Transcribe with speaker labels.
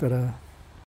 Speaker 1: तरह